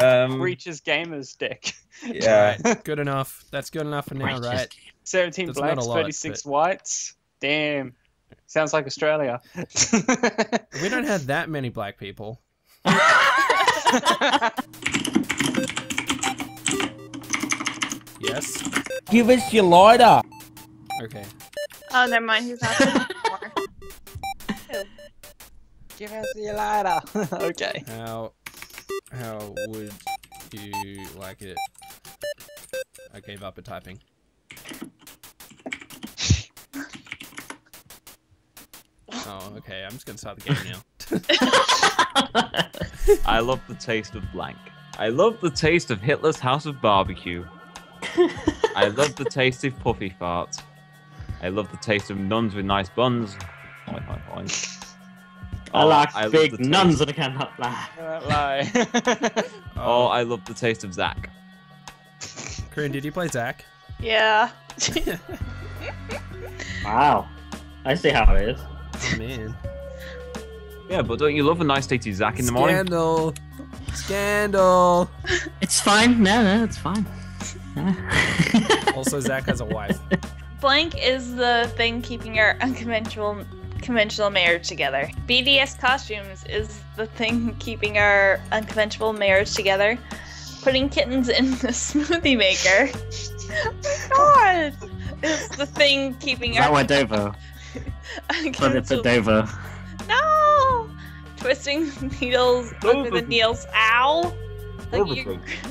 Um, Reaches Gamers deck. yeah. Right, good enough. That's good enough for now, Righteous right? 17 That's blacks, lot, 36 whites. Damn. Sounds like Australia. We don't have that many black people. Yes. Give us your lighter. Okay. Oh, never mind. He's not. Give us your lighter. okay. How how would you like it? I gave up at typing. Oh, okay. I'm just gonna start the game now. I love the taste of blank. I love the taste of Hitler's House of Barbecue. I love the taste of puffy farts. I love the taste of nuns with nice buns. Point, point, point. I Oh, like love big nuns that I cannot lie. Don't lie. Oh, I love the taste of Zach. Corinne, did you play Zach? yeah. Wow. I see how it is. Oh man. Yeah, but don't you love a nice tasty Zach in the morning? Scandal. Scandal. It's fine. No, no, it's fine. Also, Zach has a wife. Blank is the thing keeping our unconventional conventional marriage together. BDS costumes is the thing keeping our unconventional marriage together. Putting kittens in the smoothie maker. oh God, is the thing keeping Is that our why Dover? Put it for unconventional. Dover. No, twisting needles under the Dover. needles. Ow. Like Dover you. drink.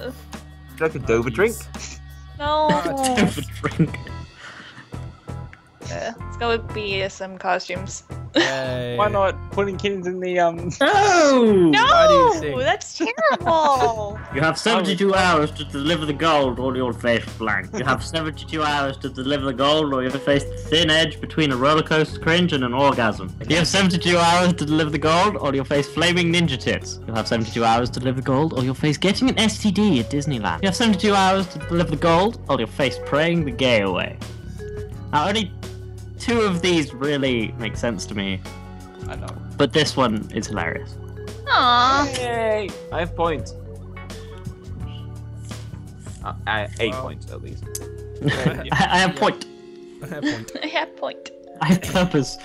Uh, Like a Dover drink? no. Dover drink. Uh, let's go with BDSM costumes. Yay. Why not putting kittens in the um? No! Why do you No, that's terrible. You have 72 hours to deliver the gold or your face blank. You have 72 hours to deliver the gold or your face the thin edge between a roller coaster cringe and an orgasm. You have 72 hours to deliver the gold or your face flaming ninja tits. You'll have 72 hours to deliver the gold or your face getting an STD at Disneyland. You have 72 hours to deliver the gold or your face praying the gay away. Now only two of these really make sense to me, I know. but this one is hilarious. Aww. Yay! I have points. Uh, I, eight Wow. points at least. I, I have point. I have point. I have point. I have purpose.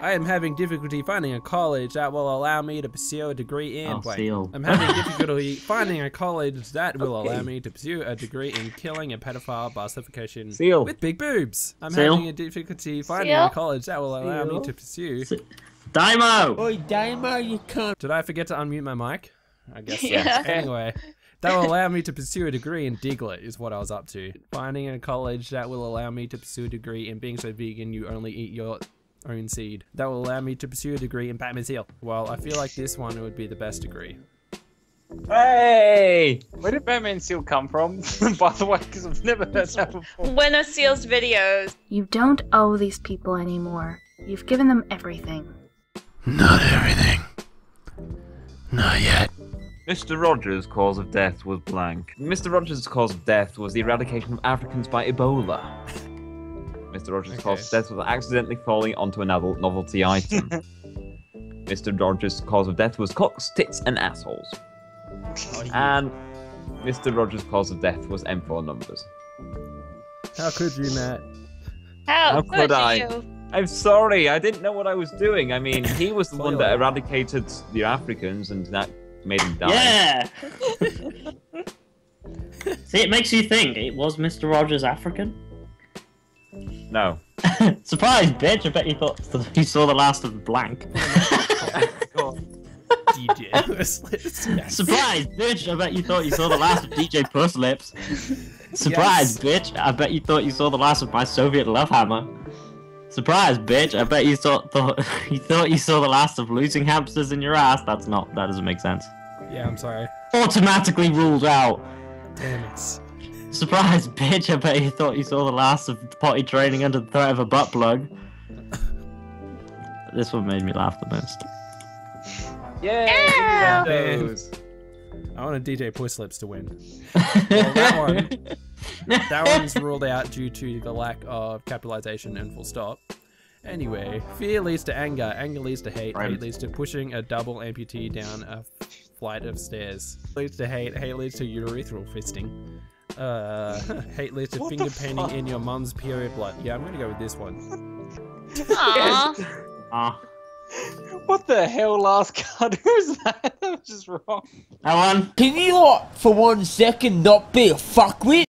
I am having difficulty finding a college that will allow me to pursue a degree in Oh, blank. seal. I'm having difficulty finding a college that will allow me to pursue a degree in killing a pedophile basification Seal. with big boobs. I'm Seal. having a difficulty finding Seal. a college that will allow me to pursue. Damo! Oi, Damo, you cunt. Did I forget to unmute my mic? I guess so. Yeah. Anyway, that will allow me to pursue a degree in Diglett is what I was up to. Finding a college that will allow me to pursue a degree in being so vegan you only eat your own seed. That will allow me to pursue a degree in Batman Seal. Well, I feel like this one would be the best degree. Hey! Where did Batman Seal come from? By the way, because I've never heard that before. When a seals videos. You don't owe these people anymore. You've given them everything. Not everything. Not yet. Mr. Rogers' cause of death was blank. Mr. Rogers' cause of death was the eradication of Africans by Ebola. Mr. Rogers' cause Okay. of death was accidentally falling onto an adult novelty item. Mr. Rogers' cause of death was cocks, tits, and assholes. Oh, and Mr. Rogers' cause of death was M4Numbers. How could you, Matt? How, How could I? you? I'm sorry, I didn't know what I was doing. I mean, he was the one that eradicated the Africans and that made him die. Yeah! See, it makes you think. It was Mr. Rogers African? No. Oh Surprise, bitch! I bet you thought you saw the last of blank. DJ Lips. Yes. Surprise, bitch! I bet you thought you saw the last of DJ Puss Lips. Surprise, bitch! I bet you thought you saw the last of my Soviet Love Hammer. Surprise, bitch! I bet you thought, thought you thought you saw the last of losing hamsters in your ass. That's not. That doesn't make sense. Yeah, I'm sorry. Automatically ruled out. Damn it. Surprise, bitch! I bet you thought you saw the last of potty training under the threat of a butt plug. This one made me laugh the most. Yeah. Those. I wanted DJ Puss Lips to win. Well, that one, that one's ruled out due to the lack of capitalization and full stop. Anyway, fear leads to anger, anger leads to hate, Right. hate leads to pushing a double amputee down a flight of stairs. Leads to hate. Hate leads to urethral fisting. Uh, hate leads to What finger painting fuck? in your mum's period blood. Yeah, I'm gonna go with this one. Aww. Ah, What the hell, last card? Who's that? That was just wrong. that one. Can you, like, for one second not be a fuckwit?